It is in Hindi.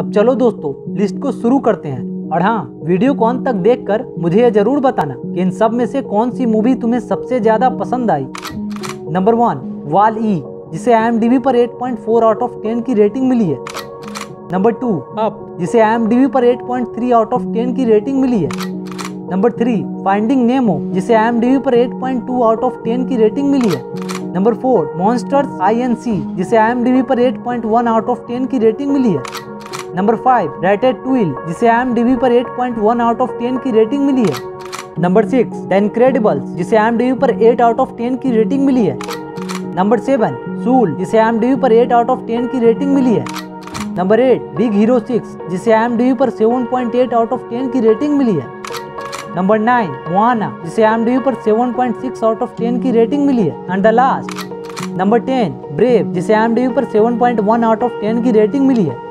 अब चलो दोस्तों लिस्ट को शुरू करते हैं। और हाँ वीडियो को अंत तक देखकर मुझे यह ज़रूर बताना कि इन सब में से कौन सी मूवी तुम्हें सबसे ज़्यादा पसंद आई। नंबर वन वाल ई, जिसे आई पर 8.4 आउट ऑफ़ 10 की रेटिंग मिली है। नंबर टू अप जिसे आई पर 8.3 आउट ऑफ़ 10 की रेटिंग मिली है। नंबर थ्री फाइंडिंग नेमो जिसे आई पर 8.2 आउट ऑफ़ 10 की रेटिंग मिली है। Number four Monsters I N C जिसे आई पर 8.1 आउट ऑफ़ 10 की रेटिंग मिली है। नंबर फाइव रेटेड ट्विल जिसे आई पर 8.1 आउट ऑफ़ 10 की रेटिंग मिली है. नंबर सिक्स द इनक्रेडिबल्स जिसे आई पर 8 आउट ऑफ़ 10 की रेटिंग मिली है. नंबर सेवन सूल जिसे आई पर 8 आउट ऑफ़ 10 की रेटिंग मिली है. Number eight Big Hero Six जिसे आई पर 7.8 आउट ऑफ़ 10 की रेटिंग मिली है. नंबर नाइन मोआना जिसे आई पर 7.6 आउट ऑफ़ 10 की रेटिंग मिली है. And the last number ten Brave जिसे आई पर 7.1 आउट ऑफ़ 10 की रेटिंग मिली है.